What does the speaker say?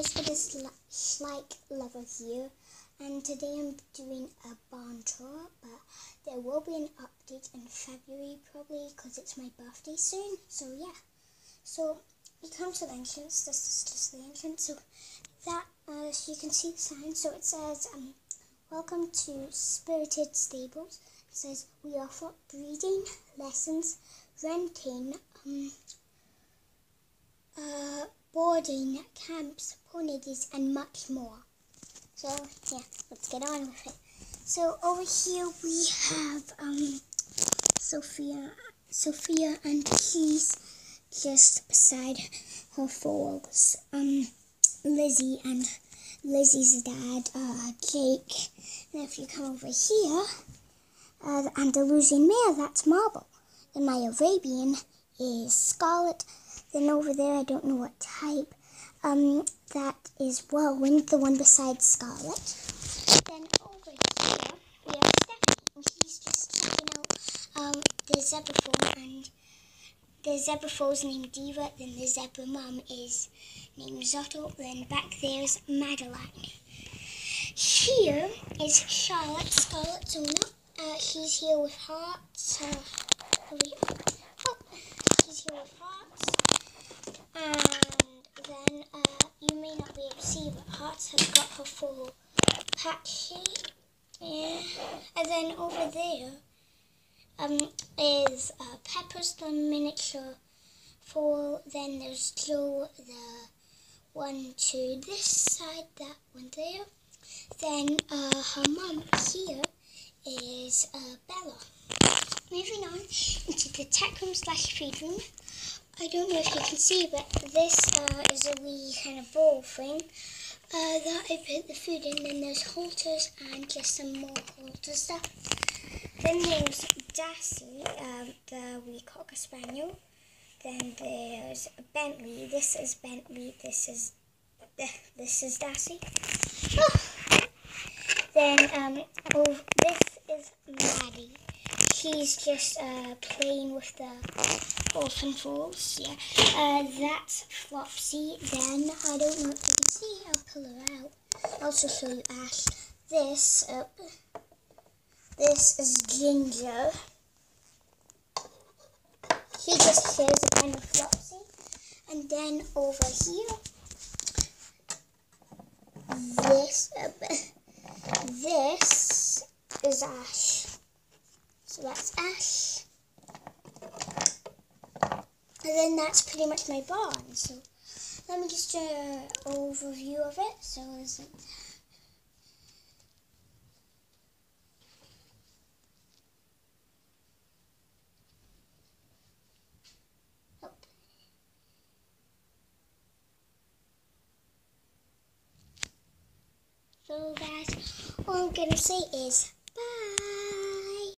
guys, it is Schleich Lover here and today I'm doing a barn tour but there will be an update in February probably because it's my birthday soon so yeah. So you come to the entrance this is just the entrance so that uh, so you can see the sign so it says um, welcome to Spirited Stables. It says we offer breeding lessons renting um, boarding, camps, ponies, and much more. So, yeah, let's get on with it. So, over here we have um, Sophia, Sophia, and she's just beside her foals. Um, Lizzie and Lizzie's dad, uh, Jake. And if you come over here, uh, the Andalusian mare, that's Marble. Then my Arabian is Scarlet. Then over there, I don't know what type. Um, that is Whirlwind, the one beside Scarlet. Then over here, we have Stephanie, and he's just checking out um, the zebra foal, and the zebra foal's named Diva, then the zebra mum is named Zotto, then back there's Madeline. Here is Charlotte, Scarlet's owner. Uh, he's here with hearts oh, he's here with hearts. And then uh, you may not be able to see, has got her full patchy. Yeah. And then over there um, is uh, Pepper's the miniature foal. Then there's Joe, the one to this side, that one there. Then uh, her mum here is uh, Bella. Moving on into the tack room slash feed room. I don't know if you can see, but this uh, is a wee kind of ball thing uh, that I put the food in. Then there's halters and just some more halter stuff. Then there's Dassy, um, the wee cocker spaniel. Then there's Bentley. This is Bentley. This is this is Dassy. Oh. Then um, oh, this is Maddie he's just uh, playing with the orphan foals. Yeah, uh, that's Flopsy. Then I don't know if you can see. I'll pull her out. I'll also show you Ash. This, uh, this is Ginger. He just shares a kind of Flopsy. And then over here, this, uh, this is Ash. So that's Ash. And then that's pretty much my barn. So let me just do an overview of it. So there's So guys, all I'm to say is